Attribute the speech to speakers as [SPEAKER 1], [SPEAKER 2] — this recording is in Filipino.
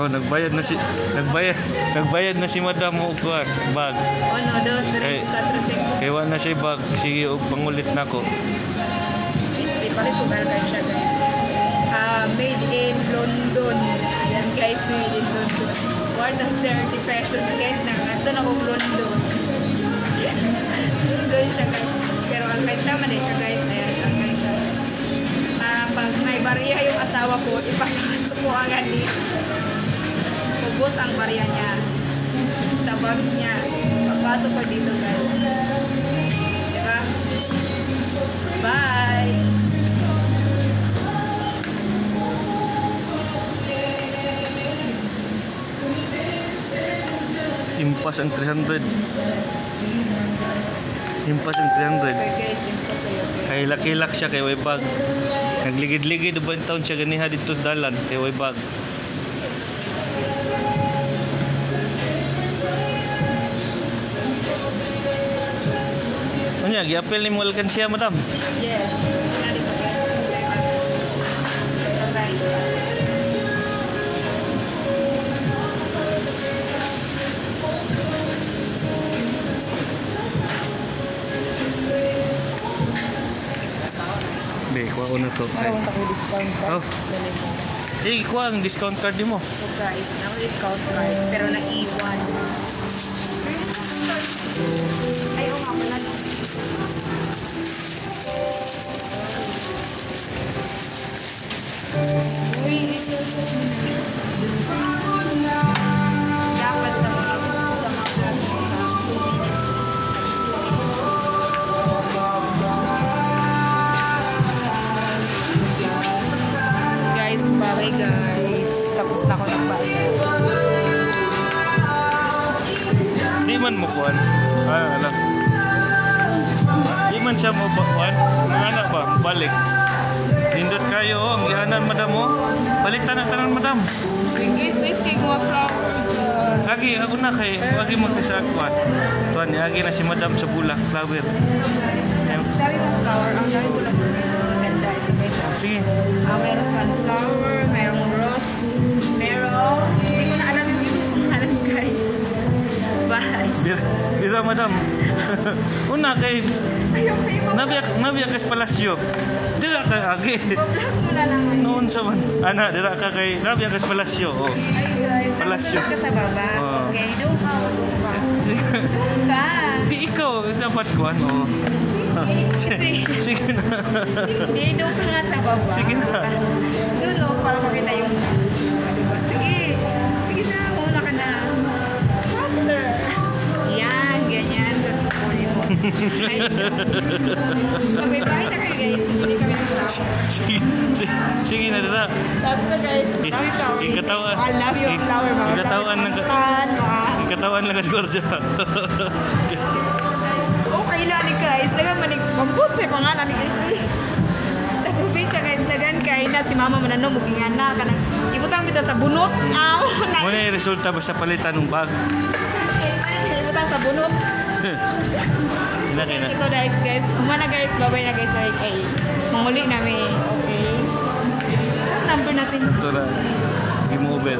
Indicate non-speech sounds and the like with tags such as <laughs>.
[SPEAKER 1] Oh, nagbayad na si nagbayad nagbayad na si Madam mo kuan bag.
[SPEAKER 2] Uno, dos,
[SPEAKER 1] Kay-
[SPEAKER 2] tres, cuatro, cinco.
[SPEAKER 1] Kay wa na siya bag. Sige og pangulit nako.
[SPEAKER 2] Hindi pa rin kumalagay siya guys. Ah, made in London. Ayan guys, made in London. Worth of 30 pesos guys. Nangato na kong London. <laughs> London siya guys. Pero ang kay siya man siya guys. Ayan, ang kay siya. Ah, pag may bariya yung asawa ko, ipapasok ko agad ni. Ubus ang bariya niya. Sa bag niya. Papasok ko dito guys. Diba? Bye!
[SPEAKER 1] Impas ang 300. Impas ang 300.
[SPEAKER 2] Okay guys, yun po sa'yo.
[SPEAKER 1] Kay laki-lak siya kay way bag. Nagligid-ligid ba taon siya ganiha dito sa dalan kay way bag. Ano gi-apel ni mo alkansya, madam?
[SPEAKER 2] Yes.
[SPEAKER 1] Be, kuha ko na to. Ay.
[SPEAKER 2] ako.
[SPEAKER 1] Oh, eh, kuha ang discount card mo.
[SPEAKER 2] So guys, na discount card. Pero naiwan. Ayaw nga pala. Bye guys. Tapos na ako ng bayad.
[SPEAKER 1] Di man mo kuhan. Ah, alam. Di man siya mo ba kuhan. Mga anak ba? Balik. Nindot kayo, oh. Ang gihanan, madam, oh. Balik tanan Agi, ako na kay, agi magkasa kuhan. Tuhan, agi na si madam sa bulak, flower.
[SPEAKER 2] Dami mong flower. Ang dami mo ah.
[SPEAKER 1] Sige.
[SPEAKER 2] Ah, meron sunflower, merong rose, merong... Hindi ko na alam yung pangalan guys. Bye.
[SPEAKER 1] Bira madam. <laughs> Una kay,
[SPEAKER 2] mo.
[SPEAKER 1] nabiyak, nabiyak kas palasyo. Dira ka, agi.
[SPEAKER 2] Vlog mo na lang.
[SPEAKER 1] Noon sa man. Ana, dira ka kay, nabiyak kas palasyo. Oh. Palasyo.
[SPEAKER 2] Ka sa baba.
[SPEAKER 1] Oo.
[SPEAKER 2] Okay, doon ka. Ka.
[SPEAKER 1] Di ikaw, dapat kuhan, oh. <laughs> Sige na.
[SPEAKER 2] Hindi, doon ka nga sa baba.
[SPEAKER 1] Sige na.
[SPEAKER 2] No, para makita yung... Sige. Sige na, muna ka na. Faster. Yan, ganyan. Gusto ko rin mo. Ay, Mag-bye na guys. Hindi kami <laughs>
[SPEAKER 1] sige, sige, sige na dira.
[SPEAKER 2] Tapos na, guys. Dami flower.
[SPEAKER 1] ikatawan.
[SPEAKER 2] I love you, flower.
[SPEAKER 1] Ikatawan
[SPEAKER 2] dami
[SPEAKER 1] ng-
[SPEAKER 2] suntan, mga-
[SPEAKER 1] Ikatawan lang <laughs> siguro siya.
[SPEAKER 2] Okay lang ni guys. Dagan manig mambut sa pangalan ni guys. <laughs> Sa probinsya guys, dagan kay na si mama manano mugingan na kanang ibutang bitaw sa bunot.
[SPEAKER 1] Muna yung resulta ba sa palitan ng bag?
[SPEAKER 2] Ibutang sa bunot.
[SPEAKER 1] Ina kay na.
[SPEAKER 2] Ito guys, guys. Umana guys, babay na guys. Ay, ay. Manguli namin. Okay. Number natin.
[SPEAKER 1] Ito na. Game over.